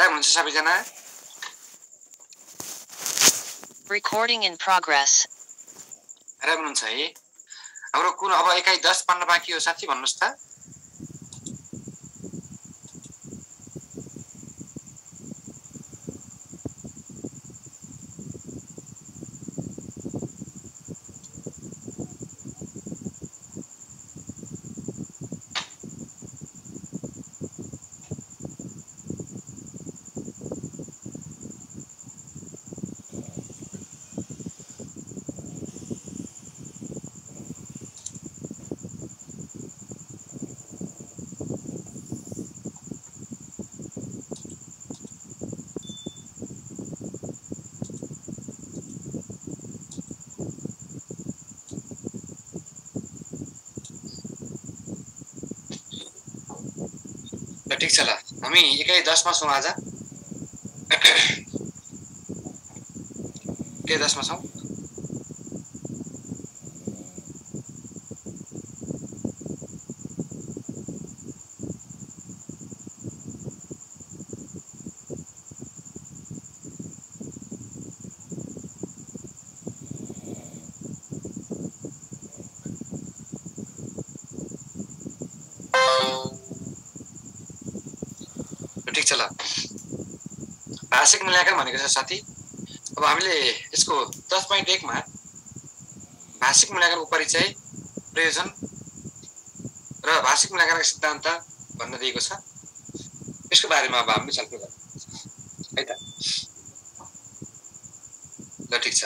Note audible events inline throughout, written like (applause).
आराम हुनुहुन्छ सबैजना Recording in progress. आराम हुनुहुन्छ है हाम्रो कुन अब एकाइ दस पन्ध्र बाँकी हो साथी भन्नुहोस् त ल ठिक छ ल एकाइ दसमा छौँ आज। एकाइ दसमा छौँ ल ठिक छ ल भाषिक मूल्याङ्कन भनेको छ साथी। अब हामीले यसको दस पोइन्ट एकमा भाषिक मूल्याङ्कनको परिचय प्रयोजन र भाषिक मूल्याङ्कनका सिद्धान्त भन्न दिएको छ। यसको बारेमा अब हामी छलफल गर्छौँ। है त? ल ठिक छ।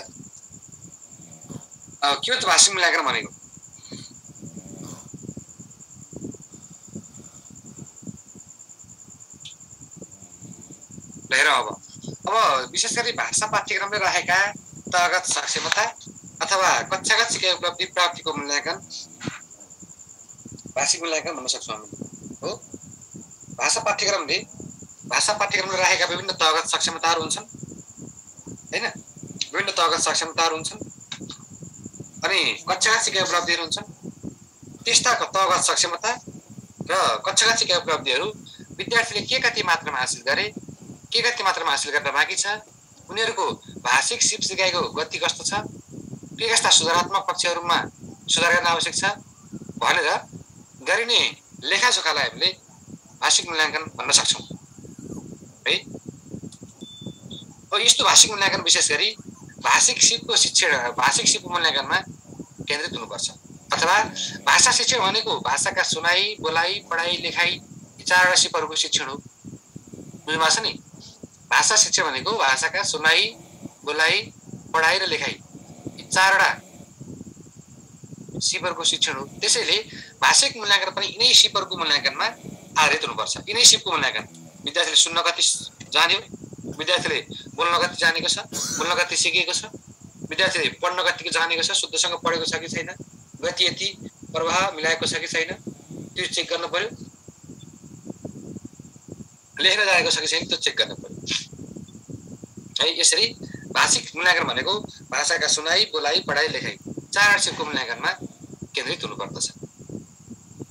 के हो त भाषिक मूल्याङ्कन भनेको हेर अब अब विशेष गरी भाषा पाठ्यक्रमले राखेका तगत सक्षमता अथवा कक्षागत सिकाइ उपलब्धि प्राप्तिको मूल्याङ्कन भाषिक मूल्याङ्कन भन्न सक्छौँ हामी। हो? भाषा पाठ्यक्रमले भाषा पाठ्यक्रमले राखेका विभिन्न तगत सक्षमताहरू हुन्छन्। होइन? विभिन्न तगत सक्षमताहरू हुन्छन्। अनि कक्षागत सिकाइ उपलब्धिहरू हुन्छन्। त्यस्ता तगत सक्षमता र कक्षागत सिकाइ उपलब्धिहरू विद्यार्थीले के कति मात्रामा हासिल गरे के कति मात्रामा हासिल गर्न बाँकी छ? उनीहरूको भाषिक सिप सिकाइको गति कस्तो छ? के कस्ता सुधारात्मक पक्षहरूमा सुधार गर्न आवश्यक छ? भनेर गरिने लेखाजोखालाई हामीले भाषिक मूल्याङ्कन भन्न सक्छौँ। है? यस्तो भाषिक मूल्याङ्कन विशेष गरी भाषिक सिपको शिक्षण भाषिक सिपको मूल्याङ्कनमा केन्द्रित हुनुपर्छ। अथवा भाषा शिक्षण भनेको भाषाका सुनाइ बोलाइ पढाइ लेखाइ चारवटा सिपहरूको शिक्षण हो। बुझ्नुभएको छ नि? भाषा शिक्षा भनेको भाषाका सुनाइ बोलाइ पढाइ र लेखाइ चारवटा सिपहरूको शिक्षण हो। त्यसैले भाषिक मूल्याङ्कन पनि यिनै सिपहरूको मूल्याङ्कनमा आधारित हुनुपर्छ। यिनै सिपको मूल्याङ्कन। विद्यार्थीले सुन्न कति जान्यो? विद्यार्थीले बोल्न कति जानेको छ? बोल्न कति सिकेको छ? विद्यार्थीले पढ्न कतिको जानेको छ? शुद्धसँग पढेको छ कि छैन? गति यति प्रवाह मिलाएको छ कि छैन? त्यो चेक गर्नु पर्यो। लेख्न जानेको छ कि छैन? त्यो चेक गर्नु पर्यो। है यसरी भाषिक मूल्याङ्कन भनेको भाषाका सुनाइ बोलाइ पढाइ लेखाइ चार सिपको मूल्याङ्कनमा केन्द्रित हुनुपर्दछ।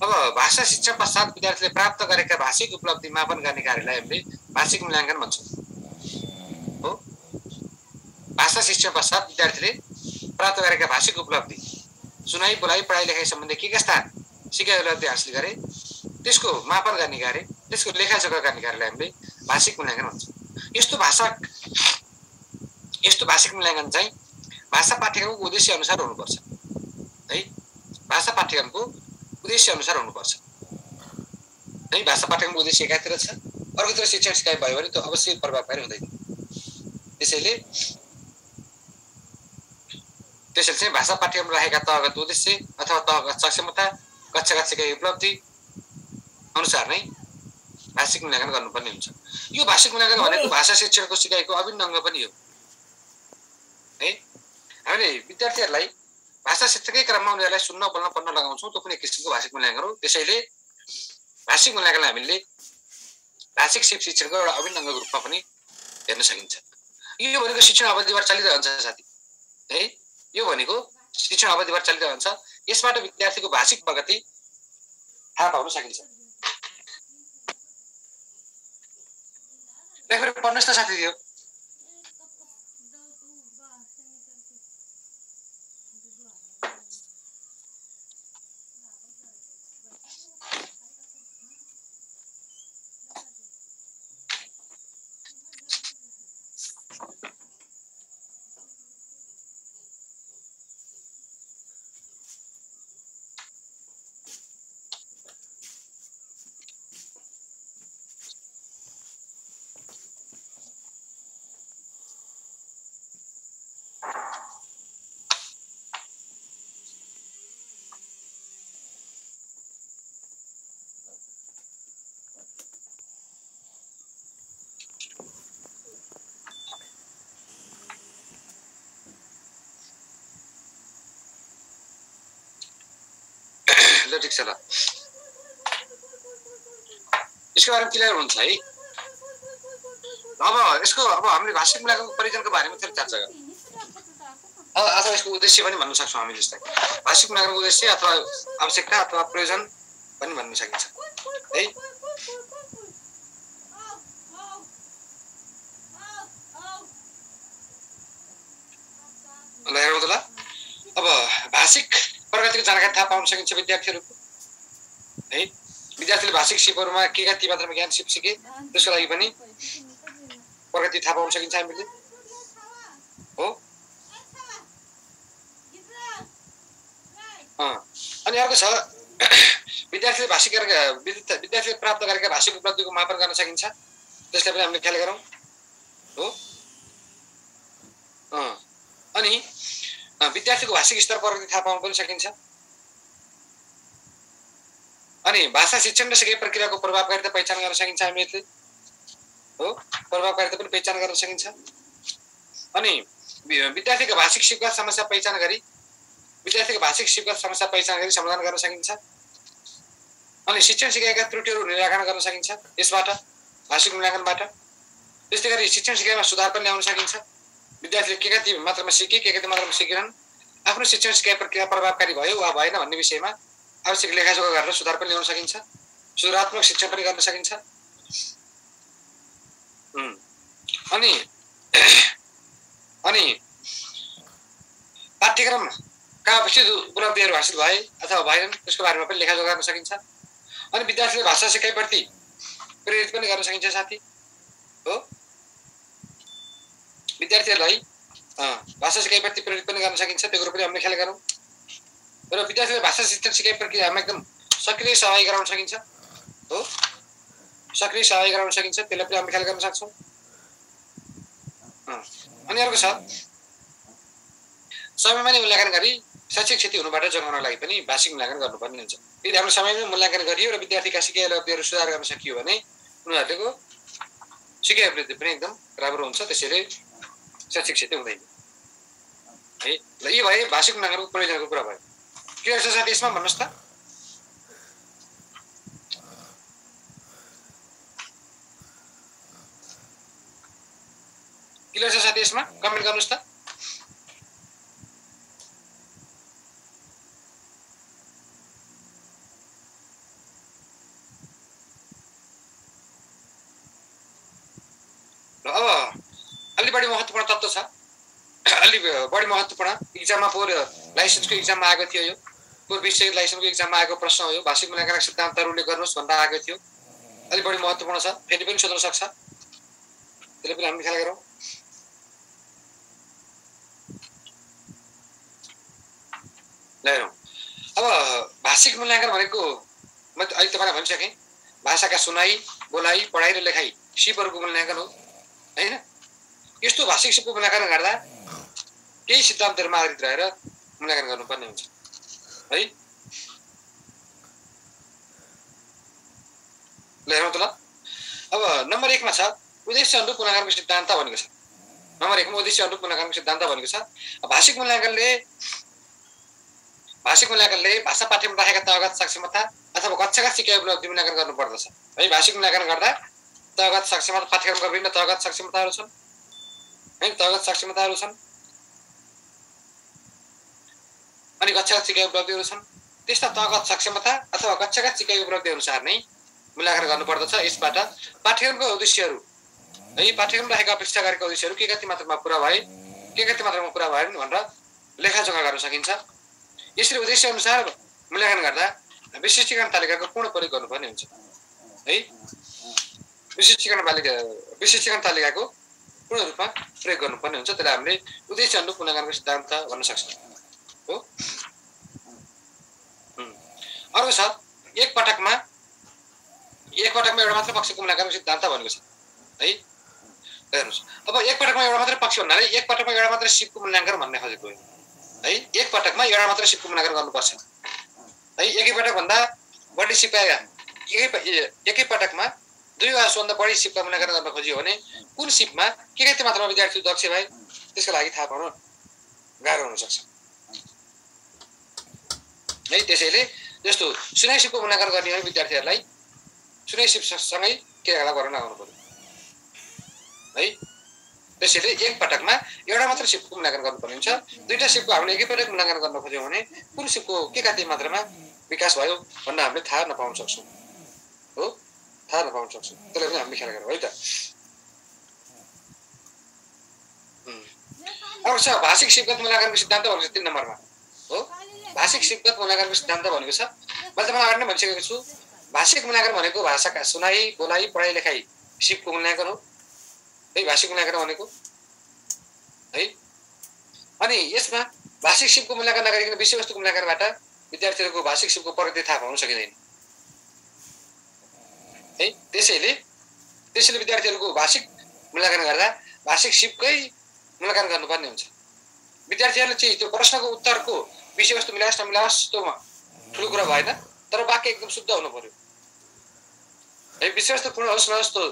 अब भाषा शिक्षा पश्चात विद्यार्थीले प्राप्त गरेका भाषिक उपलब्धि मापन गर्ने कार्यलाई हामीले भाषिक मूल्याङ्कन भन्छौँ। हो? भाषा शिक्षा पश्चात विद्यार्थीले प्राप्त गरेका भाषिक उपलब्धि सुनाइ बोलाइ पढाइ लेखाइ सम्बन्धी के कस्ता सिकाइ उपलब्धि हासिल गरे त्यसको मापन गर्ने कार्य त्यसको लेखाजोखा गर्ने कार्यलाई हामीले भाषिक मूल्याङ्कन भन्छौँ। यस्तो भाषा यस्तो भाषिक मूल्याङ्कन चाहिँ? भाषा पाठ्यक्रमको उद्देश्य अनुसार हुनुपर्छ है? भाषा पाठ्यक्रमको उद्देश्य अनुसार हुनुपर्छ। है? भाषा पाठ्यक्रमको उद्देश्य एकातिर छ। अर्कोतिर शिक्षण सिकाइ भयो भने त्यो अवश्य प्रभाव पाएर हुँदैन। त्यसैले त्यसैले चाहिँ भाषा पाठ्यक्रम राखेका तहगत उद्देश्य अथवा तहगत सक्षमता कक्षागत सिकाइ उपलब्धि अनुसार नै भाषिक मूल्याङ्कन गर्नुपर्ने हुन्छ। यो भाषिक मूल्याङ्कन भनेको भाषा शिक्षणको सिकाइको अभिन्न अङ्ग पनि हो। है? हामीले विद्यार्थीहरूलाई भाषा शिक्षाकै क्रममा उनीहरूलाई सुन्न बोल्न पढ्न लगाउँछौँ त्यो एक किसिमको भाषिक मूल्याङ्कन हो। त्यसैले भाषिक मूल्याङ्कनलाई हामीले भाषिक सिप शिक्षणको एउटा अभिन्न अङ्गको रूपमा पनि हेर्न सकिन्छ। यो भनेको शिक्षण अवधिभर चलिरहन्छ साथी। है? यो भनेको शिक्षण अवधिभर चलिरहन्छ यसबाट विद्यार्थीको भाषिक प्रगति थाहा पाउन सकिन्छ। लेखेर पढ्नुहोस् त साथी थियो ल ठिक छ ल. यसको बारेमा क्लियर हुन्छ है? अब यसको अब हामीले भाषिक मूल्याङ्कनको परिचयको बारेमा थोरै चर्चा गरौँ। अथवा यसको उद्देश्य पनि भन्न सक्छौँ हामी जस्तै। भाषिक मूल्याङ्कनको उद्देश्य अथवा आवश्यकता अथवा प्रयोजन पनि भन्न सकिन्छ। है? ल हेरौँ त ल। अब भाषिक प्रगतिको जानकारी थाहा पाउन सकिन्छ विद्यार्थीहरूको। है? विद्यार्थीले भाषिक सिपहरूमा के कति मात्रामा ज्ञान सिप सिके? त्यसको लागि पनि प्रगति थाहा पाउन सकिन्छ हामीले। हो। अनि अर्को छ (coughs) विद्यार्थीले भाषिक विद्यार्थीले प्राप्त गरेका भाषिक उपलब्धिको मापन गर्न सकिन्छ। त्यसलाई पनि हामीले ख्याल गरौँ। हो। अनि विद्यार्थीको भाषिक स्तर प्रगति थाहा पाउन पनि सकिन्छ। अनि भाषा शिक्षण र सिकाइ प्रक्रियाको प्रभावकारिता पहिचान गर्न सकिन्छ हामीहरूले हो प्रभावकारिता पनि पहिचान गर्न सकिन्छ अनि विद्यार्थीको भाषिक सिपगत समस्या पहिचान गरी विद्यार्थीको भाषिक सिपगत समस्या पहिचान गरी समाधान गर्न सकिन्छ अनि शिक्षण सिकाइका त्रुटिहरू निराकरण गर्न सकिन्छ यसबाट भाषिक मूल्याङ्कनबाट त्यस्तै गरी शिक्षण सिकाइमा सुधार पनि ल्याउन सकिन्छ विद्यार्थीले के कति मात्रामा सिके के कति मात्रामा सिकेनन् आफ्नो शिक्षण सिकाइ प्रक्रिया प्रभावकारी भयो वा भएन भन्ने विषयमा आवश्यक लेखाजोखा गरेर सुधार पनि ल्याउन सकिन्छ सुधारात्मक शिक्षण पनि गर्न सकिन्छ. अनि अनि पाठ्यक्रमका विस्तृत उपलब्धिहरू हासिल भए अथवा भएनन् त्यसको बारेमा पनि लेखाजोखा गर्न सकिन्छ अनि विद्यार्थीले भाषा सिकाइप्रति प्रेरित पनि गर्न सकिन्छ साथी हो विद्यार्थीहरूलाई भाषा सिकाइप्रति प्रेरित पनि गर्न सकिन्छ त्यो कुरो पनि हामीले ख्याल गरौँ र विद्यार्थीले भाषा शिक्षण सिकाइ प्रक्रियामा एकदम सक्रिय सहभागी गराउन सकिन्छ। हो? सक्रिय सहभागी गराउन सकिन्छ। त्यसलाई पनि हामीले ख्याल गर्न सक्छौँ। अनि अर्को छ। समयमा नै मूल्याङ्कन गरी शैक्षिक क्षति हुनुबाट जोगाउनको लागि पनि भाषिक मूल्याङ्कन गर्नुपर्ने हुन्छ। यदि हाम्रो समयमै मूल्याङ्कन गरियो र विद्यार्थीका सिकाइ उपलब्धिहरू सुधार गर्न सकियो भने उनीहरूको सिकाइ उपलब्धि पनि एकदम राम्रो हुन्छ। त्यसैले शैक्षिक क्षति हुँदैन। है? ल यी भए भाषिक मूल्याङ्कनको प्रयोजनको कुरा भयो। के छ साथी यसमा भन्नुहोस् त क्लियर छ साथी यसमा कमेन्ट गर्नुहोस् त बढी महत्त्वपूर्ण तत्त्व छ अलि बढी महत्त्वपूर्ण इक्जाममा पोहोर लाइसेन्सको इक्जाममा आएको थियो यो पोहोर विषय लाइसेन्सको इक्जाममा आएको प्रश्न हो यो। भाषिक मूल्याङ्कनका सिद्धान्तहरू उल्लेख गर्नुहोस् भन्दा आएको थियो। अलिक बढी महत्त्वपूर्ण छ। फेरि पनि सोध्न सक्छ। त्यसले पनि हामीले ख्याल गरौँ। अब भाषिक मूल्याङ्कन भनेको म अहिले तपाईँलाई भनिसकेँ। भाषाका सुनाइ बोलाइ पढाइ र लेखाइ सिपहरूको मूल्याङ्कन हो। होइन? यस्तो भाषिक सिपको मूल्याङ्कन गर्दा केही सिद्धान्तहरूमा आधारित रहेर मूल्याङ्कन गर्नुपर्ने हुन्छ। है? ल हेरौँ त ल। अब नम्बर एकमा छ उद्देश्य अनुरूप मूल्याङ्कनको सिद्धान्त भनेको छ। नम्बर एकमा उद्देश्य अनुरूप मूल्याङ्कनको सिद्धान्त भनेको छ। भाषिक मूल्याङ्कनले भाषिक मूल्याङ्कनले भाषा पाठ्यमा राखेका तहगत सक्षमता अथवा कक्षागत सिकाइ उपलब्धि मूल्याङ्कन गर्नुपर्दछ। है भाषिक मूल्याङ्कन गर्दा तहगत सक्षमता पाठ्यक्रमका विभिन्न तहगत सक्षमताहरू छन्। है तहगत सक्षमताहरू छन्। अनि कक्षागत सिकाइ उपलब्धिहरू छन्। त्यस्ता तहगत सक्षमता अथवा कक्षागत सिकाइ उपलब्धि अनुसार नै। मूल्याङ्कन गर्नुपर्दछ यसबाट। पाठ्यक्रमका उद्देश्यहरू। है पाठ्यक्रम राखेका अपेक्षा गरेका उद्देश्यहरू के कति मात्रामा पुरा भए के कति मात्रामा पुरा भएन भनेर लेखाजोखा गर्न सकिन्छ। यसरी उद्देश्य अनुसार मूल्याङ्कन गर्दा विशिष्टीकरण तालिकाको पूर्ण प्रयोग गर्नुपर्ने हुन्छ। है विशिष्टीकरण तालिका विशिष्टीकरण तालिकाको पूर्ण रूपमा प्रयोग गर्नुपर्ने हुन्छ। त्यसलाई हामीले उद्देश्य अनुरूप मूल्याङ्कनको सिद्धान्त भन्न सक्छौँ। हो. अर्को छ? एक पटकमा? एक पटकमा एउटा मात्र पक्षको मूल्याङ्कनको सिद्धान्त भनेको छ। है? अब एक पटकमा एउटा मात्रै पक्ष भन्नाले एक पटकमा एउटा मात्रै सिपको मूल्याङ्कन भन्ने खोजेको हो। एक पटकमा एउटा मात्रै सिपको मूल्याङ्कन गर्नुपर्छ। है? एकै पटक भन्दा बढी सिप एकै प- ए- एकै पटकमा दुई वा सोभन्दा बढी सिपका मूल्याङ्कन गर्न खोजियो भने कुन सिपमा के कति मात्रामा विद्यार्थी दक्ष भए? त्यसको लागि थाहा पाउन गाह्रो हुनसक्छ। है त्यसैले जस्तो सुनाइ सिपको मूल्याङ्कन गर्ने हो विद्यार्थीहरूलाई। सुनाइ सिपसँगै क्रियाकलाप गर्न आउनु पर्यो है त्यसैले एक पटकमा एउटा मात्र सिपको मूल्याङ्कन गर्नुपर्ने हुन्छ दुईवटा सिपको हामीले एकैपटक मूल्याङ्कन गर्न खोज्यौँ भने कुन सिपको के कति मात्रामा विकास भयो भन्न हामीले थाहा नपाउन सक्छौँ। हो थाहा नपाउन सक्छौँ। त्यसलाई पनि हामीले ख्याल गरौँ है त. अब छ भाषिक सिपगत मूल्याङ्कनको सिद्धान्त भनेको तिन नम्बरमा हो। भाषिक सिपगत मूल्याङ्कनको सिद्धान्त भनेको छ। मैले तपाईँलाई अगाडि नै भनिसकेको छु भाषिक मूल्याङ्कन भनेको भाषाका सुनाइ बोलाइ पढाइ लेखाइ सिपको मूल्याङ्कन हो। है भाषिक मूल्याङ्कन भनेको। है अनि यसमा भाषिक सिपको मूल्याङ्कन नगरिकन विषयवस्तुको मूल्याङ्कनबाट विद्यार्थीहरूको भाषिक सिपको प्रगति थाहा पाउन सकिँदैन। है त्यसैले त्यसैले विद्यार्थीहरूको भाषिक मूल्याङ्कन गर्दा भाषिक सिपकै मूल्याङ्कन गर्नुपर्ने हुन्छ। विद्यार्थीहरूले चाहिँ त्यो प्रश्नको उत्तरको विषयवस्तु मिलास नमिलास त्यस्तोमा ठुलो कुरा भएन तर वाक्य एकदम शुद्ध हुनु पर्यो। है विषयवस्तु पूर्ण होस् नहोस् त्यो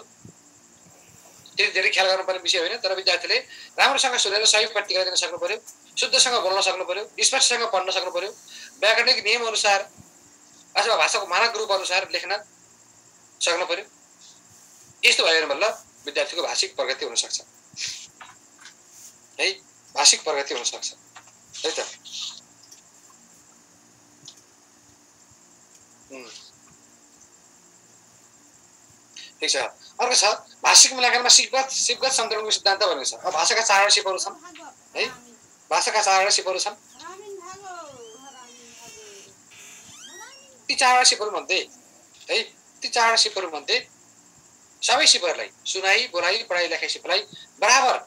त्यति धेरै ख्याल गर्नुपर्ने विषय होइन तर विद्यार्थीले राम्रोसँग सुनेर सही प्रतिक्रिया दिन सक्नु पर्यो शुद्धसँग बोल्न सक्नु पर्यो स्पष्टसँग पढ्न सक्नु पर्यो। व्याकरणिक नियम अनुसार अथवा भाषाको मानक रूप अनुसार लेख्न सक्नु पर्यो। यस्तो भयो भने बल्ल विद्यार्थीको भाषिक प्रगति हुनसक्छ। है भाषिक प्रगति हुनसक्छ। है त? ठिक छ अर्को छ भाषिक मूल्याङ्कनमा सिपगत सिपगत सन्तुलनको सिद्धान्त भनेको छ भाषाका चारवटा सिपहरू छन् है भाषाका चारवटा सिपहरू छन् ती चारवटा सिपहरू मध्ये है ती चारवटा सिपहरू मध्ये सबै सिपहरूलाई सुनाइ बोलाइ पढाइ लेखाइ सिपलाई बराबर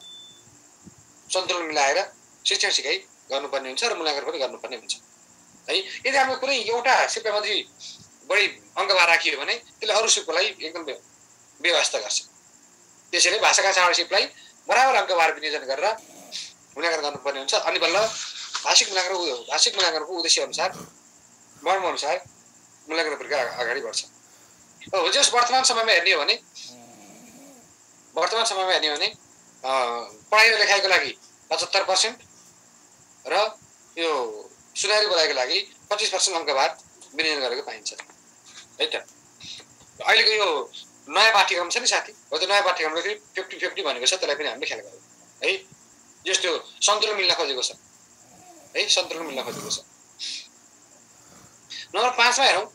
सन्तुलन मिलाएर शिक्षण सिकाइ गर्नुपर्ने हुन्छ र मूल्याङ्कन पनि गर्नुपर्ने हुन्छ है? यदि हामीले कुनै एउटा मात्रै बढी अङ्कमा राखियो भने त्यसले अरू सिपलाई एकदम व्य- व्यवस्था गर्छ। त्यसैले भाषाका चारवटा सिपलाई बराबर अङ्कबार विनियोजन गरेर मूल्याङ्कन गर्नुपर्ने हुन्छ। अनि बल्ल भाषिक मूल्याङ्कन भाषिक मूल्याङ्कनको उद्देश्य अनुसार मर्म अनुसार मूल्याङ्कन प्रक्रिया अगा- अगाडि बढ्छ। अब जस वर्तमान समयमा हेर्ने हो भने वर्तमान समयमा हेर्ने हो भने पढाइ र लेखाइको लागि पचहत्तर पर्सेन्ट र यो सुनारी बोलाइको लागि पच्चिस पर्सेन्ट अङ्कभार विनियोजन गरेको पाइन्छ। है त? अहिलेको यो नयाँ पाठ्यक्रम छ नि साथी? हो त्यो नयाँ पाठ्यक्रमले फेरि फिफ्टी फिफ्टी भनेको छ त्यसलाई पनि हामीले ख्याल गरौँ है? जस्तो सन्तुलन मिल्न खोजेको छ। है? सन्तुलन मिल्न खोजेको छ। नम्बर पाँचमा हेरौँ।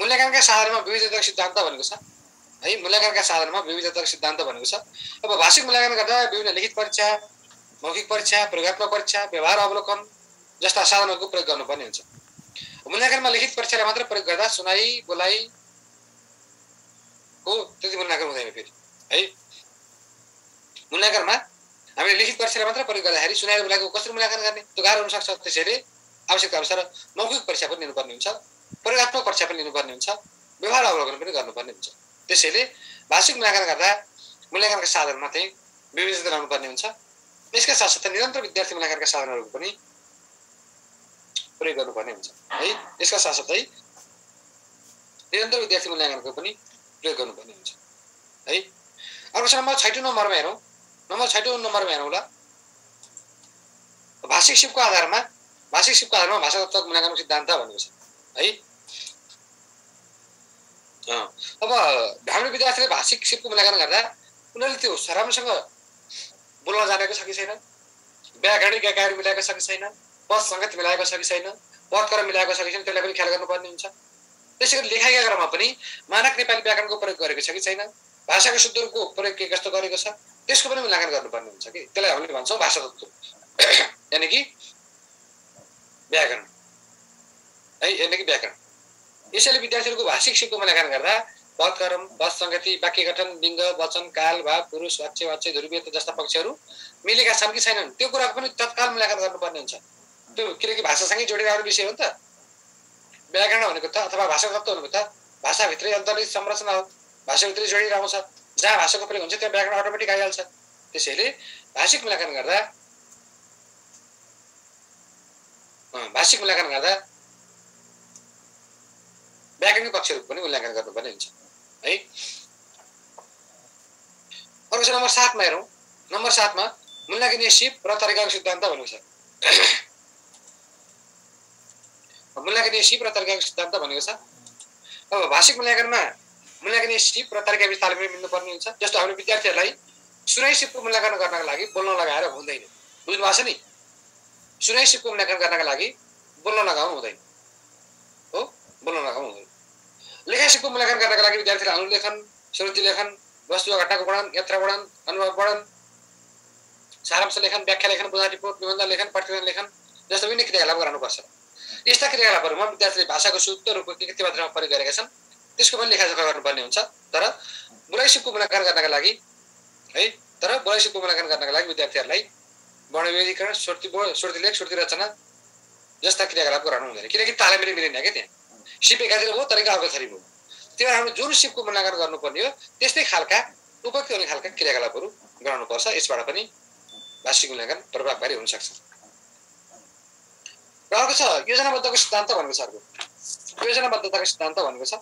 मूल्याङ्कनका साधनमा विविधताको सिद्धान्त भनेको छ। है? मूल्याङ्कनका साधनमा विविधताको सिद्धान्त भनेको छ। अब भाषिक मूल्याङ्कन गर्दा विभिन्न लिखित परीक्षा मौखिक परीक्षा प्रयोगात्मक परीक्षा व्यवहार अवलोकन जस्ता साधनहरूको प्रयोग गर्नुपर्ने हुन्छ। मूल्याङ्कनमा लिखित परीक्षालाई मात्र प्रयोग गर्दा सुनाइ बोलाइ को त्यति मूल्याङ्कन हुँदैन फेरि है? मूल्याङ्कनमा हामीले लिखित परीक्षालाई मात्र प्रयोग गर्दाखेरि सुनाइ बोलाइको कसरी मूल्याङ्कन गर्ने त्यो गाह्रो हुनसक्छ त्यसैले आवश्यकता अनुसार मौखिक परीक्षा पनि लिनुपर्ने हुन्छ प्रयोगात्मक परीक्षा पनि लिनुपर्ने हुन्छ व्यवहार अवलोकन पनि गर्नुपर्ने हुन्छ। त्यसैले भाषिक मूल्याङ्कन गर्दा मूल्याङ्कनका साधनमा चाहिँ विविधता ल्याउनुपर्ने हुन्छ। यसका साथसाथै निरन्तर विद्यार्थी मूल्याङ्कनका साधनहरूको पनि प्रयोग गर्नुपर्ने हुन्छ। है यसका साथसाथै निरन्तर विद्यार्थी मूल्याङ्कनको पनि प्रयोग गर्नुपर्ने हुन्छ। है अर्को छ नम्बर छैटौँ नम्बरमा हेरौँ। नम्बर छैटौँ नम्बरमा हेरौँ ल भाषिक सिपको आधारमा भाषिक सिपको आधारमा भाषा तत्त्व मूल्याङ्कनको सिद्धान्त भनेको छ। है अब हामीले विद्यार्थीले भाषिक सिपको मूल्याङ्कन गर्दा उनीहरूले त्यो राम्रोसँग बोल्न जानेको छ कि छैन? व्याकरणिक एकाइहरू मिलाएको छ कि छैन? पद सङ्गत मिलाएको छ कि छैन? पदकर मिलाएको छ कि छैन? त्यसलाई पनि ख्याल गर्नुपर्ने हुन्छ। त्यसै गरी लेखाइका क्रममा पनि मानक नेपाली व्याकरणको प्रयोग गरेको छ कि छैन? भाषाको शुद्धको प्रयोग के कस्तो गरेको छ? त्यसको पनि मूल्याङ्कन गर्नुपर्ने हुन्छ कि? त्यसलाई हामीले भन्छौँ भाषा तत्त्व (clears throat) यानि कि व्याकरण। है यानि कि व्याकरण। यसैले विद्यार्थीहरूको भाषिक सिपको मूल्याङ्कन गर्दा पदकर्म पद सङ्गति वाक्य गठन लिङ्ग वचन काल भाव पुरुष वाच्य वाच्य ध्रुवीयता जस्ता पक्षहरू मिलेका छन् कि छैनन्? त्यो कुराको पनि तत्काल मूल्याङ्कन गर्नुपर्ने हुन्छ। त्यो किनकि भाषासँगै जोडेर आउने विषय हो नि त। व्याकरण भनेको त अथवा भाषाको तत्त्व भनेको त भाषाभित्रै अन्तर्निहित संरचना हो। भाषाभित्रै जोडिएर आउँछ। जहाँ भाषाको प्रयोग हुन्छ त्यहाँ व्याकरण अटोमेटिक आइहाल्छ। त्यसैले भाषिक मूल्याङ्कन गर्दा भाषिक मूल्याङ्कन गर्दा व्याकरणिक पक्षहरूको पनि मूल्याङ्कन गर्नुपर्ने हुन्छ। है? अर्को छ नम्बर सातमा हेरौँ। नम्बर सातमा मूल्याङ्कनीय सिप र तरिकाको सिद्धान्त भनेको छ। मूल्याङ्कनीय सिप र तरिकाको सिद्धान्त भनेको छ। अब भाषिक मूल्याङ्कनमा मूल्याङ्कनीय सिप र तरिका बिस्तारै पनि मिल्नुपर्ने हुन्छ। जस्तो हामीले विद्यार्थीहरूलाई सुनाइ सिपको मूल्याङ्कन गर्नका लागि बोल्न लगाएर हुँदैन। बुझ्नु भएको छ नि? सुनाइ सिपको मूल्याङ्कन गर्नका लागि बोल्न लगाउनु हुँदैन। हो? बोल्न लगाउनु हुँदैन। लेखा सिपको मूल्याङ्कन गर्नका लागि विद्यार्थीलाई अनुलेखन श्रुति लेखन वस्तु घटनाको वर्णन यात्रा वर्णन अनुभव वर्णन सारांश लेखन व्याख्या लेखन बुझा रिपोर्ट निबन्ध लेखन प्रतिवेदन लेखन जस्तो विभिन्न क्रियाकलाप गराउनुपर्छ यस्ता क्रियाकलापहरूमा विद्यार्थीले भाषाको शुद्ध रूपको के कति मात्रामा प्रयोग गरेका छन् त्यसको पनि लेखाजोखा गर्नुपर्ने हुन्छ। तर बुढाइसिपको मूल्याङ्कन गर्नका लागि है तर बुढाइसिपको मूल्याङ्कन गर्नका लागि विद्यार्थीहरूलाई वर्णवेदीकरण श्रुति लेख श्रुति रचना जस्ता क्रियाकलाप गराउनु हुँदैन। किनकि तालमेल मिलेन क्या त्यहाँ। सिप एकातिर भयो तरिका अर्को थरी भयो। त्यही भएर हामीले जुन सिपको मूल्याङ्कन गर्नुपर्ने हो त्यस्तै खालका उपयुक्त हुने खालका क्रियाकलापहरू गराउनुपर्छ। यसबाट पनि भाषिक मूल्याङ्कन प्रभावकारी हुनसक्छ। र अर्को छ योजनाबद्धको सिद्धान्त भनेको छ अर्को। योजनाबद्धताको सिद्धान्त भनेको छ।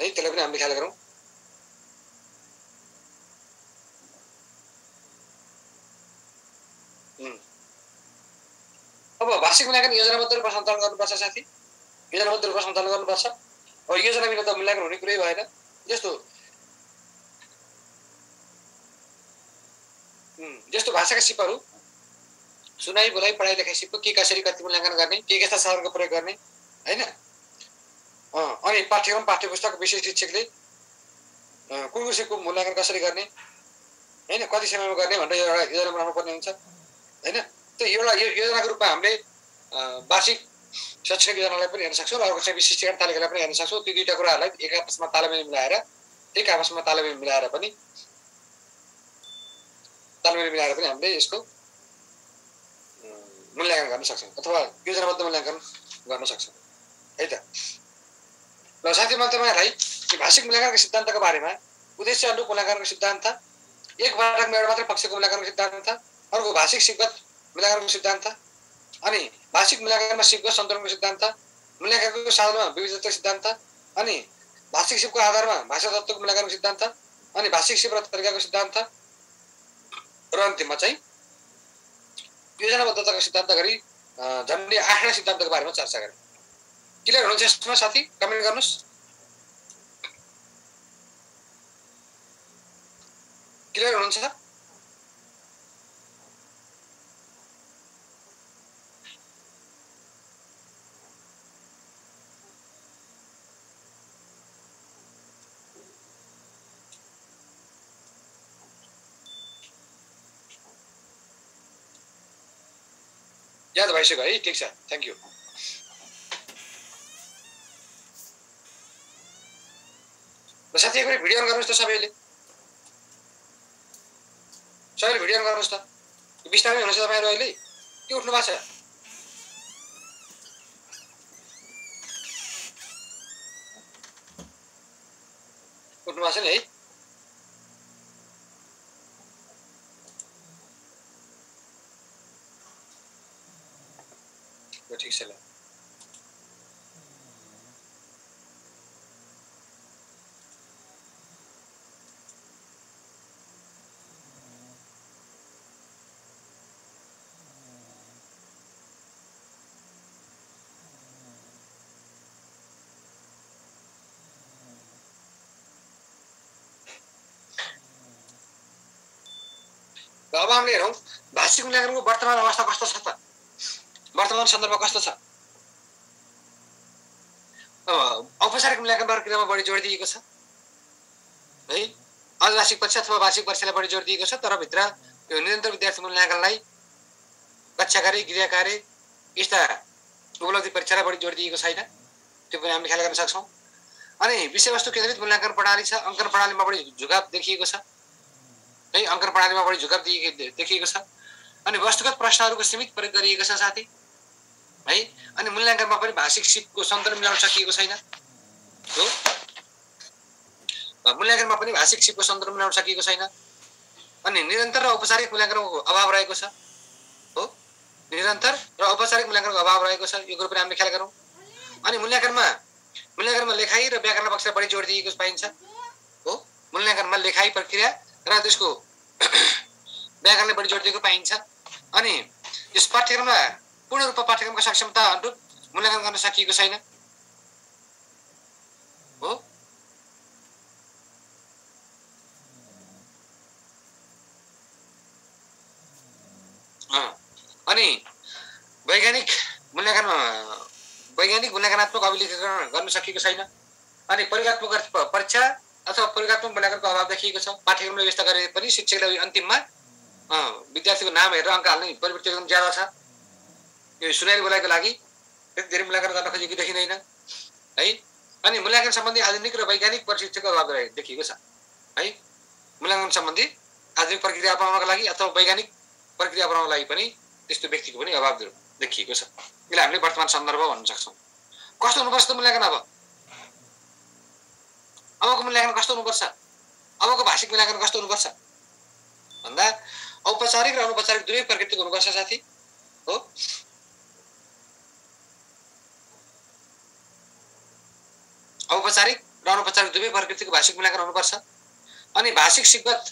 है त्यसलाई पनि हामीले ख्याल गरौँ। अब भाषिक मूल्याङ्कन योजनाबद्ध रूपमा सञ्चालन गर्नुपर्छ साथी। योजनाबद्ध रूपमा सञ्चालन गर्नुपर्छ। अब योजना बिना त मूल्याङ्कन हुने कुरै भएन। जस्तो जस्तो भाषाका सिपहरू सुनाइ बोलाइ पढाइ लेखाइ के कसरी कति मूल्याङ्कन गर्ने के कस्ता साधनको प्रयोग गर्ने होइन? अनि पाठ्यक्रम पाठ्य पुस्तक विषय शिक्षकले कुन सिपको मूल्याङ्कन कसरी गर्ने होइन? कति समयमा गर्ने भनेर एउटा योजना बनाउनु पर्ने हुन्छ होइन? त्यो एउटा योजनाको रूपमा हामीले वार्षिक शैक्षणिक योजनालाई पनि हेर्न सक्छौँ र अर्को चाहिँ विशिष्टीकरण तालिकालाई पनि हेर्न सक्छौँ। त्यो दुईवटा कुराहरूलाई एक आपसमा तालमेल मिलाएर एक आपसमा तालमेल मिलाएर पनि तालमेल मिलाएर पनि हामीले यसको मूल्याङ्कन गर्न सक्छौँ अथवा योजनाबद्ध मूल्याङ्कन गर्न सक्छौँ है त ल साथी म तपाईँहरूलाई भाषिक मूल्याङ्कनको सिद्धान्तको बारेमा उद्देश्य अनुरूप मूल्याङ्कनको सिद्धान्त एक भागमा एउटा मात्रै पक्षको मूल्याङ्कनको सिद्धान्त अर्को भाषिक सिपगत मूल्याङ्कनको सिद्धान्त अनि भाषिक मूल्याङ्कनमा सिपगत सन्तुलनको सिद्धान्त मूल्याङ्कनको साधनमा विविधताको सिद्धान्त अनि भाषिक सिपको आधारमा भाषा तत्त्वको मूल्याङ्कनको सिद्धान्त अनि भाषिक सिप र तरिकाको सिद्धान्त र अन्तिममा चाहिँ योजनाबद्धताको सिद्धान्त गरी झन्डै आठवटा सिद्धान्तको बारेमा चर्चा गरे। क्लियर हुनुहुन्छ यसमा साथी? कमेन्ट गर्नुहोस्। क्लियर हुनुहुन्छ? याद भइसक्यो है ठिक छ। थ्याङ्क यू साथी एकपल्ट भिडियो गर्नुहोस् त सबैले। सबैले भिडियो गर्नुहोस् त। बिस्तारै हुनुहुन्छ तपाईँहरू अहिले। के उठ्नु भएको छ? उठ्नु भएको छ नि है। ल अब हामीले हेरौँ भाषिक मूल्याङ्कनको वर्तमान अवस्था कस्तो छ त? वर्तमान सन्दर्भ कस्तो छ? औपचारिक मूल्याङ्कन प्रक्रियामा बढी जोड दिएको छ। अर्धवार्षिक परीक्षा अथवा वार्षिक परीक्षालाई बढी जोड दिएको छ तर भित्र यो निरन्तर विद्यार्थी मूल्याङ्कनलाई कक्षा कार्य गृह कार्य यस्ता उपलब्धि परीक्षालाई बढी जोड दिएको छैन। त्यो पनि हामीले ख्याल गर्न सक्छौँ। अनि विषयवस्तु केन्द्रित मूल्याङ्कन प्रणाली छ अङ्कन प्रणालीमा बढी झुकाव देखिएको छ। है? अङ्कन प्रणालीमा बढी झुकाव देखिएको छ। अनि वस्तुगत प्रश्नहरूको सीमित प्रयोग गरिएको छ साथी। है? अनि मूल्याङ्कनमा पनि भाषिक सिपको सन्तुलन मिलाउन सकिएको छैन। हो? मूल्याङ्कनमा पनि भाषिक सिपको सन्तुलन मिलाउन सकिएको छैन। अनि निरन्तर र औपचारिक मूल्याङ्कनको अभाव रहेको छ। हो? निरन्तर र औपचारिक मूल्याङ्कनको अभाव रहेको छ। यो कुरो पनि हामीले ख्याल गरौँ। अनि मूल्याङ्कनमा मूल्याङ्कनमा लेखाइ र व्याकरण पक्षलाई बढी जोड दिएको पाइन्छ। हो? मूल्याङ्कनमा लेखाइ प्रक्रिया र त्यसको (clears throat) व्याकरणलाई बढी जोड दिएको पाइन्छ। अनि यस पाठ्यक्रममा पूर्ण रूपमा पाठ्यक्रमको सक्षमता अनुरूप मूल्याङ्कन गर्न सकिएको छैन। हो? अनि वैज्ञानिक मूल्याङ्कन वैज्ञानिक मूल्याङ्कनात्मक अभिलेखीकरण गर्न सकिएको छैन। अनि परिगात्मक परीक्षा अथवा परिगात्मक मूल्याङ्कनको अभाव देखिएको छ। पाठ्यक्रमले व्यवस्था गरे पनि शिक्षकले अन्तिममा विद्यार्थीको नाम हेरेर अङ्क हाल्ने एकदम ज्यादा छ। यो सुनाइलो बोलाइको लागि धेरै मूल्याङ्कन गर्न खोजेको देखिँदैन। है? अनि मूल्याङ्कन सम्बन्धी आधुनिक र वैज्ञानिक प्रशिक्षकको अभाव रहे- देखिएको छ। है? मूल्याङ्कन सम्बन्धी आधुनिक प्रक्रिया अपनाउनका लागि अथवा वैज्ञानिक प्रक्रिया अपनाउनको लागि पनि त्यस्तो व्यक्तिको पनि अभाव देखिएको छ। यसलाई हामीले वर्तमान सन्दर्भ भन्न सक्छौँ। कस्तो हुनुपर्छ त मूल्याङ्कन अब? अबको मूल्याङ्कन कस्तो हुनुपर्छ? अबको भाषिक मूल्याङ्कन कस्तो हुनुपर्छ? भन्दा औपचारिक र अनौपचारिक दुवै प्रकृतिको हुनुपर्छ साथी। हो? औपचारिक र अनौपचारिक दुवै प्रकृतिको भाषिक मूल्याङ्कन हुनुपर्छ। अनि भाषिक सिपगत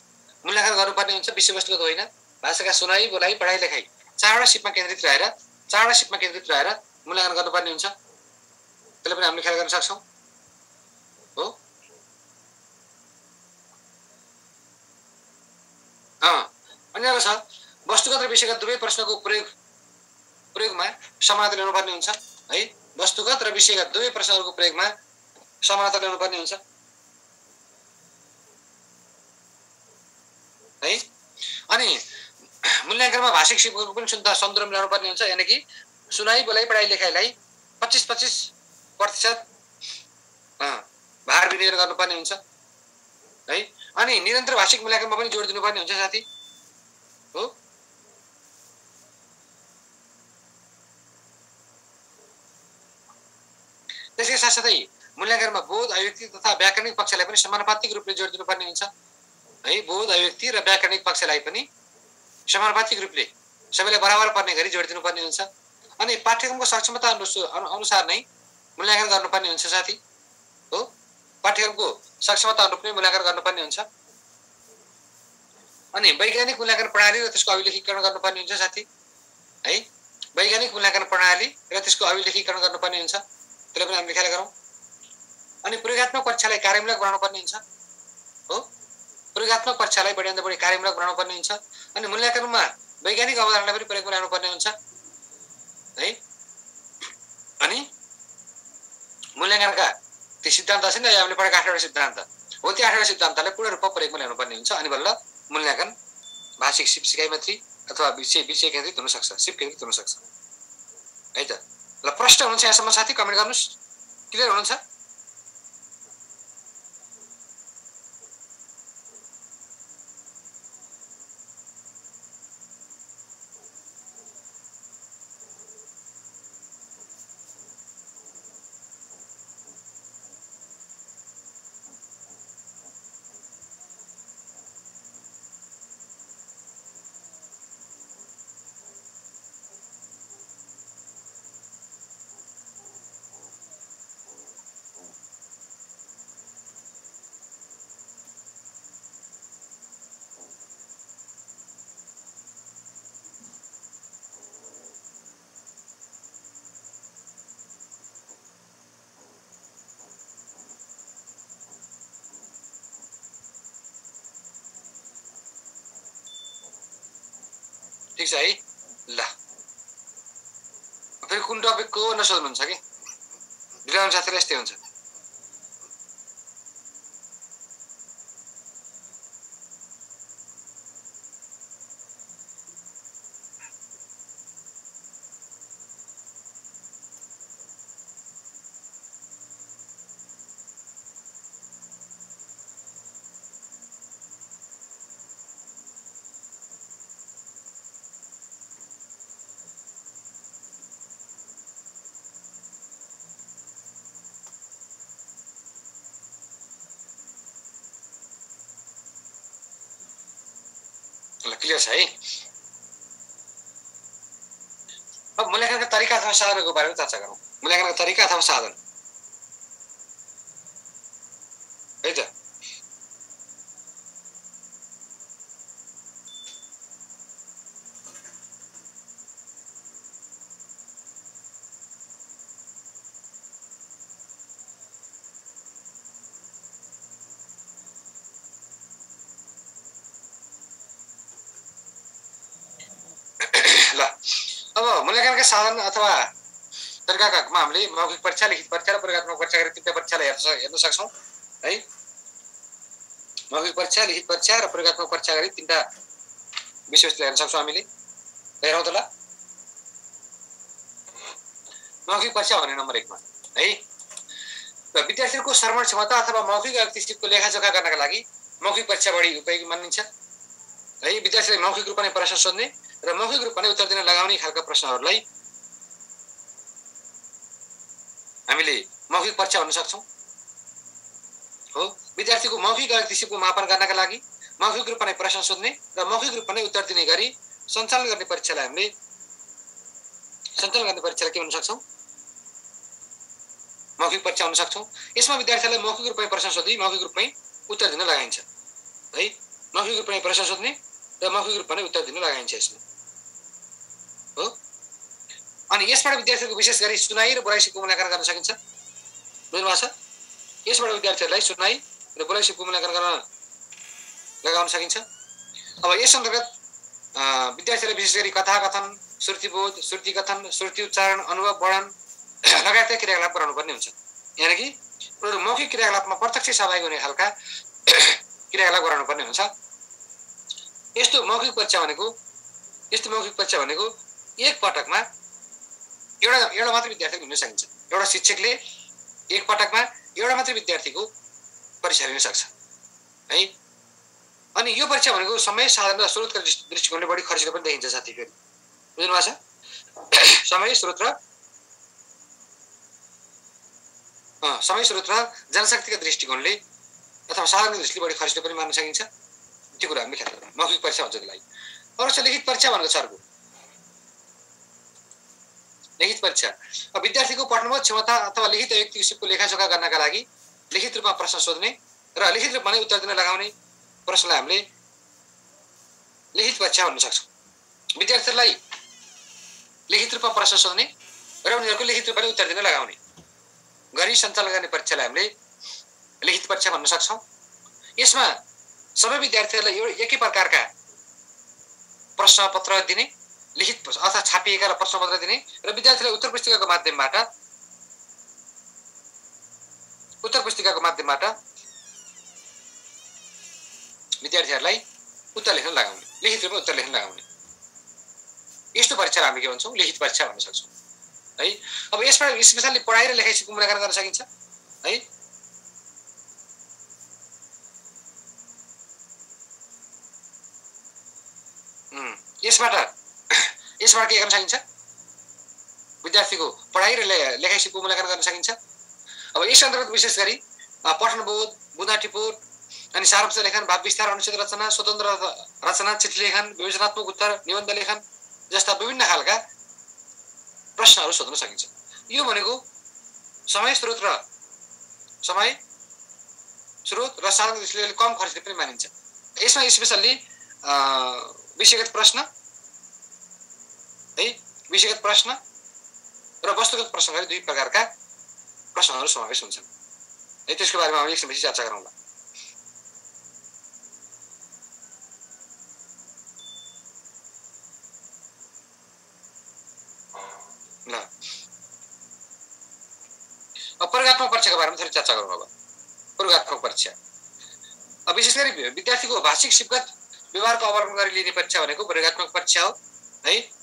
मूल्याङ्कन गर्नुपर्ने हुन्छ विषयवस्तुगत होइन। भाषाका सुनाइ बोलाइ पढाइ लेखाइ चारवटा सिपमा केन्द्रित रहेर चारवटा सिपमा केन्द्रित रहेर मूल्याङ्कन गर्नुपर्ने हुन्छ। त्यसलाई पनि हामीले ख्याल गर्न सक्छौँ। हो? अनि अर्को छ वस्तुगत र विषयगत दुवै प्रश्नको प्रयोग प्रयोगमा समानता ल्याउनुपर्ने हुन्छ है? वस्तुगत र विषयगत दुवै प्रश्नहरूको प्रयोगमा समानता ल्याउनुपर्ने हुन्छ। है? अनि मूल्याङ्कनमा भाषिक सिपहरूको पनि सुन्दा सन्दर्भ ल्याउनु पर्ने हुन्छ यानि कि सुनाइ बोलाइ पढाइ लेखाइलाई पच्चिस पच्चिस प्रतिशत भार विनियोजन गर्नुपर्ने हुन्छ। है? अनि निरन्तर भाषिक मूल्याङ्कनमा पनि जोड दिनुपर्ने हुन्छ साथी। हो? त्यसै साथसाथै मूल्याङ्कनमा बोध अभिव्यक्ति तथा व्याकरणिक पक्षलाई पनि समानुपातिक रूपले जोड दिनुपर्ने हुन्छ। है बोध अभिव्यक्ति र व्याकरणिक पक्षलाई पनि समानुपातिक रूपले सबैलाई बराबर पर्ने गरी जोड दिनुपर्ने हुन्छ। अनि पाठ्यक्रमको सक्षमता अनुसु- अनु- अनुसार नै मूल्याङ्कन गर्नुपर्ने हुन्छ साथी। हो पाठ्यक्रमको सक्षमता अनुरूप नै मूल्याङ्कन गर्नुपर्ने हुन्छ। अनि वैज्ञानिक मूल्याङ्कन प्रणाली र त्यसको अभिलेखीकरण गर्नुपर्ने हुन्छ साथी। है वैज्ञानिक मूल्याङ्कन प्रणाली र त्यसको अभिलेखीकरण गर्नुपर्ने हुन्छ। त्यसलाई पनि हामीले ख्याल गरौँ। अनि प्रयोगात्मक परीक्षालाई कार्यान्वयन बनाउनु पर्ने हुन्छ। हो? प्रयोगात्मक परीक्षालाई बढीभन्दा बढी कार्यान्वयन बनाउनु पर्ने हुन्छ। अनि मूल्याङ्कनमा वैज्ञानिक अवधारणा पनि प्रयोगमा ल्याउनु पर्ने हुन्छ। है? अनि मूल्याङ्कनका ती सिद्धान्त छन् नि हामीले पढेको आठवटा सिद्धान्त। हो त्यो आठवटा सिद्धान्तलाई पूर्ण रूपमा प्रयोगमा ल्याउनु पर्ने हुन्छ। अनि बल्ल मूल्याङ्कन भाषिक सिप सिकाइ मात्रै अथवा विषय विषय केन्द्रित हुनसक्छ सिप केन्द्रित हुनसक्छ। है त? ल प्रश्न हुनुहुन्छ यहाँसम्म साथी कमेन्ट गर्नुहोस्। क्लियर हुनुहुन्छ? ठिक छ है। ल। फेरि कुन टपिकको नसोध्नुहुन्छ कि? ढिलो साथीलाई यस्तै हुन्छ। छ है अब मूल्याङ्कनका तरिका अथवा साधनको बारेमा चर्चा गरौँ मूल्याङ्कनका तरिका अथवा साधन है त ल अब मूल्याङ्कनका साधन अथवा तरिकामा हामीले मौखिक परीक्षा लिखित परीक्षा र प्रयोगत्मक परीक्षा गरेर तिनवटा परीक्षालाई हेर्न हेर्न सक्छौँ है? मौखिक परीक्षा लिखित परीक्षा र प्रयोगत्मक परीक्षा गरी तिनवटा विषयवस्तु हेर्न सक्छौँ हामीले। हेरौँ त ल मौखिक परीक्षा भने नम्बर एकमा है? र विद्यार्थीहरूको श्रवण क्षमता अथवा मौखिक अभिव्यक्ति सिपको लेखाजोखा गर्नका लागि मौखिक परीक्षा बढी उपयोगी मानिन्छ है? विद्यार्थीले मौखिक रूपमा नै प्रश्न सोध्ने र मौखिक रूपमा नै उत्तर दिन लगाउने खालका प्रश्नहरूलाई हामीले मौखिक परीक्षा भन्न सक्छौँ। हो? विद्यार्थीको मौखिक अभिव्यक्तिको मापन गर्नका लागि मौखिक रूपमा नै प्रश्न सोध्ने र मौखिक रूपमा नै उत्तर दिने गरी सञ्चालन गर्ने परीक्षालाई हामीले सञ्चालन गर्ने परीक्षालाई के भन्न सक्छौँ? मौखिक परीक्षा हुन सक्छौँ। यसमा विद्यार्थीलाई मौखिक रूपमै प्रश्न सोधी मौखिक रूपमै उत्तर दिन लगाइन्छ। है? मौखिक रूपमै प्रश्न सोध्ने र मौखिक रूपमा नै उत्तर दिन लगाइन्छ यसमा। अनि यसबाट विद्यार्थीहरूको विशेष गरी सुनाइ र बोलाइ सिपको मूल्याङ्कन गर्न सकिन्छ। बुझ्नुभएको छ? यसबाट विद्यार्थीहरूलाई सुनाइ र बोलाइ सिपको मूल्याङ्कन गर्न लगाउन सकिन्छ। अब यस अन्तर्गत विद्यार्थीहरूले विशेष गरी कथा कथन श्रुतिबोध श्रुति कथन श्रुति उच्चारण अनुभव वर्णन (clears throat) लगायतका क्रियाकलाप गराउनु पर्ने हुन्छ। यानि कि उनीहरू मौखिक क्रियाकलापमा प्रत्यक्ष सहभागी हुने खालका (clears throat) क्रियाकलाप गराउनु पर्ने हुन्छ। यस्तो मौखिक परीक्षा भनेको यस्तो मौखिक परीक्षा भनेको एक पटकमा एउटा एउटा मात्रै विद्यार्थीको लिन सकिन्छ। एउटा शिक्षकले एक पटकमा एउटा मात्रै विद्यार्थीको परीक्षा लिन सक्छ। है? अनि यो परीक्षा भनेको समय साधन र स्रोतका दृष्टि- दृष्टिकोणले बढी खर्चिलो पनि देखिन्छ साथी फेरि। बुझ्नु भएको छ? (coughs) समय स्रोत र समय स्रोत र जनशक्तिका दृष्टिकोणले अथवा साधनको दृष्टिले बढी खर्चिलो पनि मान्न सकिन्छ। त्यो कुरा हामीले ख्याल मौखिक परीक्षा भन्छ त्यसलाई अरू छ लिखित परीक्षा भनेको छ अर्को। लिखित परीक्षा। विद्यार्थीको पठनबोध क्षमता अथवा लिखित व्यक्ति सिपको लेखाजोखा गर्नका लागि लिखित रूपमा प्रश्न सोध्ने र लिखित रूपमा नै उत्तर दिन लगाउने प्रश्नलाई हामीले लिखित परीक्षा भन्न सक्छौँ। विद्यार्थीहरूलाई लिखित रूपमा प्रश्न सोध्ने र उनीहरूको लिखित रूपमा नै उत्तर दिन लगाउने गरी सञ्चालन गर्ने परीक्षालाई हामीले लिखित परीक्षा भन्न सक्छौँ। यसमा सबै विद्यार्थीहरूलाई एउटा एकै प्रकारका प्रश्नपत्र दिने लिखित अथवा छापिएका प्रश्नपत्र दिने र विद्यार्थीलाई उत्तर पुस्तिकाको माध्यमबाट उत्तर पुस्तिकाको माध्यमबाट विद्यार्थीहरूलाई उत्तर लेख्न लगाउने लिखित रूपमा उत्तर लेख्न लगाउने। यस्तो परीक्षालाई हामीले के भन्छौँ? लिखित परीक्षा भन्न सक्छौँ। है? अब यसबाट स्पेसल्ली पढाइ र सिपको मूल्याङ्कन गर्न सकिन्छ। है? यसबाट यसबाट के गर्न सकिन्छ। विद्यार्थीको पढाइ र ले- लेखाइ सिपको मूल्याङ्कन गर्न सकिन्छ। अब यस अन्तर्गत विशेष गरी पठनबोध बुदा अनि सारांश लेखन भाव विस्तार अनुच्छेद रचना स्वतन्त्र रचना चिठी लेखन विवेचनात्मक उत्तर निबन्ध लेखन जस्ता विभिन्न खालका प्रश्नहरू सोध्न सकिन्छ। यो भनेको समय स्रोत र समय स्रोत र साधनको दृष्टिले कम खर्चले पनि मानिन्छ। यसमा स्पेसल्ली विषयगत प्रश्न है? विषयगत प्रश्न र वस्तुगत प्रश्न गरी दुई प्रकारका प्रश्नहरू समावेश हुन्छन्। है त्यसको बारेमा हामी एकछिनपछि चर्चा गरौँला। प्रयोगात्मक परीक्षाको बारेमा थोरै चर्चा गरौँ अब। प्रयोगात्मक परीक्षा। अब विशेष गरी विद्यार्थीको भाषिक सिपगत व्यवहारको अवलम्बन गरी लिने परीक्षा भनेको प्रयोगात्मक परीक्षा हो। है?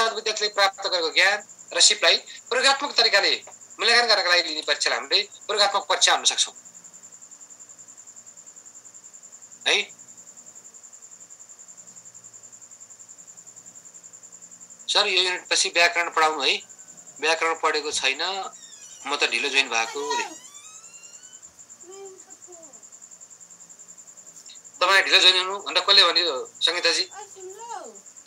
साथ विद्यार्थीले प्राप्त गरेको ज्ञान र सिपलाई प्रयोगत्मक तरिकाले मूल्याङ्कन गर्नका लागि लिने परीक्षालाई हामीले प्रयोगत्मक परीक्षा हुन सक्छौँ। है? सर यो युनिट पछि व्याकरण पढाउनु है। व्याकरण पढेको छैन। म त ढिलो जोइन भएको अरे। तपाईँ ढिलो जोइन हुनु अन्त कसले भन्यो सङ्गीताजी?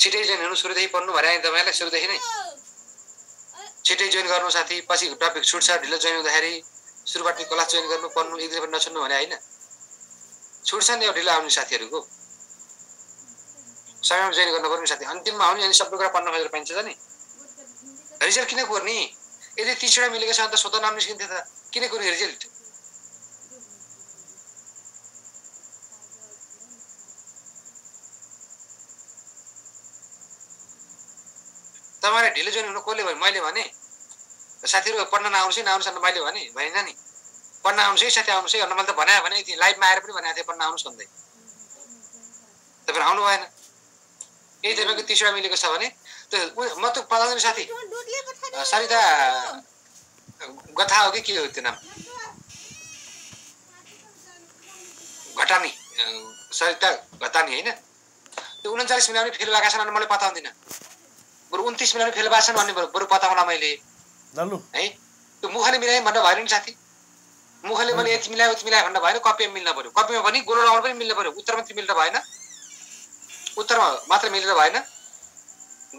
छिटै जोइन हुनु सुरुदेखि पढ्नु भने तपाईँलाई सुरुदेखि नै। छिटै जोइन गर्नु साथी पछि टपिक छुट्छ ढिलो जोइन हुँदाखेरि सुरुबाट क्लास जोइन गर्नु पढ्नु एक दिन पनि नछुट्नु भने होइन। छुट्छ नि ढिलो आउने साथीहरूको। समयमा जोइन गर्नु पर्ने साथी। अन्तिममा आउने अनि सबै कुरा पढ्न खोजेर पाइन्छ त नि। रिजल्ट किन कोर्ने? यदि तिसवटा मिलेको छ भने त स्वतः नाम निस्किन्थ्यो त। किन कोर्ने रिजल्ट तपाईँलाई ढिलो जोइन हुनु कसले भयो मैले भने। साथीहरू पढ्न नआउनुहोस् है नआउनुहोस् मैले भने। भएन नि। पढ्न आउनुहोस् है साथी आउनुहोस् है मैले त भने भने लाइभमा आएर पनि भनेको थिएँ पढ्न आउनुहोस् भन्दै। तपाईँहरू आउनु भएन। यही तपाईँको तिसवटा मिलेको छ भने। त्यो म त पढाउँदैन साथी। सरिता गथा हो कि के हो त्यो नाम? घटानी सरिता घटानी होइन? त्यो उन्चालिस मिनट पनि फेल भएका छन् भने मैले पताउँदिनँ। बरु उन्तिस मिनट फेल भएको छन् भन्ने बरु बरु मैले। है? त्यो मुखले मिलाएँ भन्न भएन नि साथी। मुखले मैले यति मिलाएँ उति मिलाएँ भन्न भएन कपीमा मिल्न पऱ्यो कपीमा पनि गोलो लगाउनु पनि मिल्नु पऱ्यो उत्तर मात्रै मिल्न भएन। उत्तरमा मात्र मिलेर भएन।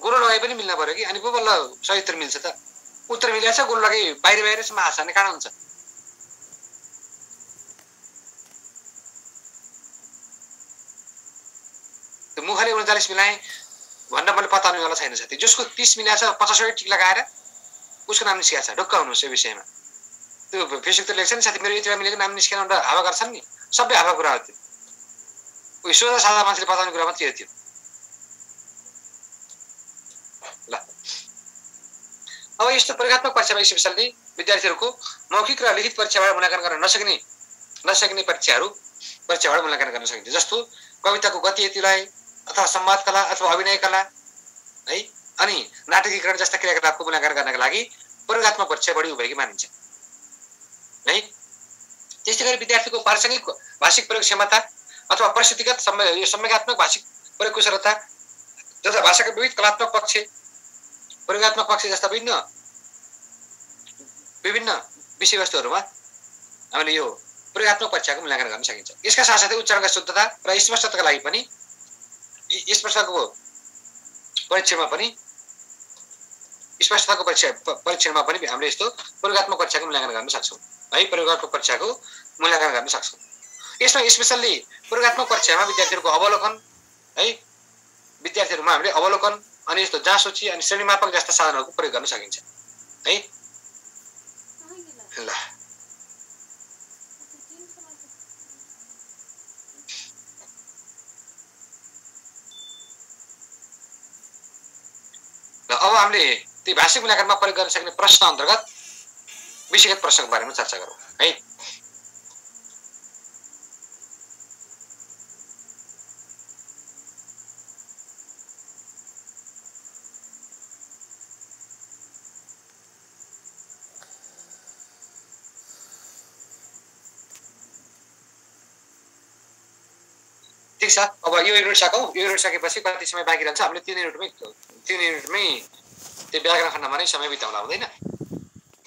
गोलो लगाए पनि मिल्न पऱ्यो कि? अनि पो बल्ल सही उत्तर मिल्छ त। उत्तर मिलेको छ गोलो लगाए बाहिर बाहिरसम्म हाँस हान्ने काँडा हुन्छ। मुखले उन्चालिस मिलाएँ। भन्न मैले पताउनेवाला छैन साथी। जसको तिस मिलाएको छ पचासवटा टिक लगाएर उसको नाम निस्किएको छ। ढुक्क हुनुहोस् यो विषयमा। त्यो फेसबुक त लेख्छ नि साथी मेरो यति बेला मिलेको नाम निस्केन अन्त हावा गर्छन् नि। सबै हावा कुरा हो त्यो। उयो सोझा सादा मान्छेले बताउने कुरा मात्रै हो त्यो। ल। अब यस्तो प्रयोगात्मक परीक्षामा स्पेसल्ली विद्यार्थीहरूको मौखिक र लिखित परीक्षाबाट मूल्याङ्कन गर्न नसक्ने नसक्ने परीक्षाहरू परीक्षाबाट मूल्याङ्कन गर्न सकिन्छ जस्तो कविताको गति यतिलाई अथवा संवाद कला अथवा अभिनय कला है? अनि नाटकीकरण जस्ता क्रियाकलापको मूल्याङ्कन गर्नका लागि प्रयोगात्मक परीक्षा बढी उपयोगी मानिन्छ है? त्यस्तै गरी विद्यार्थीको प्रासङ्गिक भाषिक प्रयोग क्षमता अथवा परिस्थितिगत समय यो भाषिक प्रयोग कुशलता तथा भाषाका विविध कलात्मक पक्ष प्रयोगात्मक पक्ष जस्ता विभिन्न विभिन्न विषयवस्तुहरूमा हामीले यो प्रयोगात्मक परीक्षाको मूल्याङ्कन गर्न सकिन्छ। यसका साथसाथै उच्चारणका शुद्धता र स्पष्टताका लागि पनि यी- स्पष्टताको परीक्षणमा पनि स्पष्टताको परीक्षा परीक्षणमा पनि हामीले यस्तो प्रयोगात्मक परीक्षाको मूल्याङ्कन गर्न सक्छौँ। है प्रयोगात्मक परीक्षाको मूल्याङ्कन गर्न सक्छौँ। यसमा स्पेसल्ली प्रयोगात्मक परीक्षामा विद्यार्थीहरूको अवलोकन है विद्यार्थीहरूमा हामीले अवलोकन अनि यस्तो जाँसूची अनि श्रेणीमापक जस्ता साधनहरूको प्रयोग गर्न सकिन्छ। है? ल। अब हामीले ती भाषिक मूल्याङ्कनमा प्रयोग गर्न सक्ने प्रश्न अन्तर्गत विषयगत प्रश्नको बारेमा चर्चा गरौँ है? ठिक छ। अब यो युनिट सकौँ। यो युनिट सकेपछि कति समय बाँकी रहन्छ? हामीले तिन युनिटमै तिन युनिटमै त्यो व्याकरण खण्डमा नै समय बिताउला हुँदैन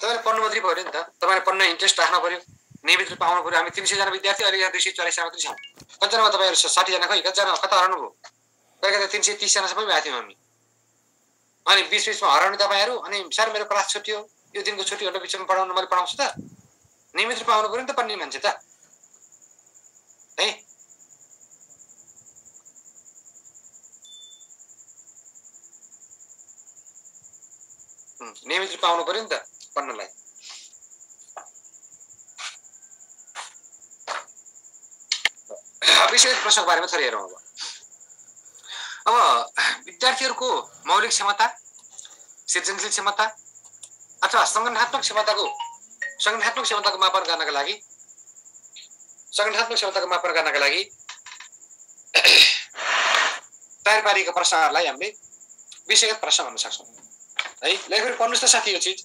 तपाईँले पढ्नु मात्रै पऱ्यो नि त तपाईँले पढ्न इन्ट्रेस्ट राख्नु पऱ्यो नियमित रूपमा आउनु पऱ्यो हामी तिन सयजना विद्यार्थी अहिले यहाँ दुई सय चालिसजना मात्रै छौँ कतिजनामा तपाईँहरू साठीजना खै कतिजना कता हराउनु भयो कहिले कता तिन सय तिसजनासम्म भएको थियौँ हामी अनि बिच बिचमा हराउने तपाईँहरू अनि सर मेरो क्लास छुट्यो यो दिनको छुट्टीहरू बिचमा पढाउनु मैले पढाउँछु त नियमित रूपमा आउनु पऱ्यो नि त पढ्ने मान्छे त नियमित रूपमा आउनु पऱ्यो नि त पढ्नलाई विषय प्रश्नको बारेमा थोरै हेरौँ अब अब विद्यार्थीहरूको मौलिक क्षमता सृजनशील क्षमता अथवा सङ्गठनात्मक क्षमताको सङ्गठनात्मक क्षमताको मापन गर्नका लागि सङ्गठनात्मक क्षमताको मापन गर्नका लागि तयार पारिएका प्रश्नहरूलाई हामीले विषयगत प्रश्न भन्न सक्छौँ है लेखेर पढ्नुहोस् त साथी यो चिज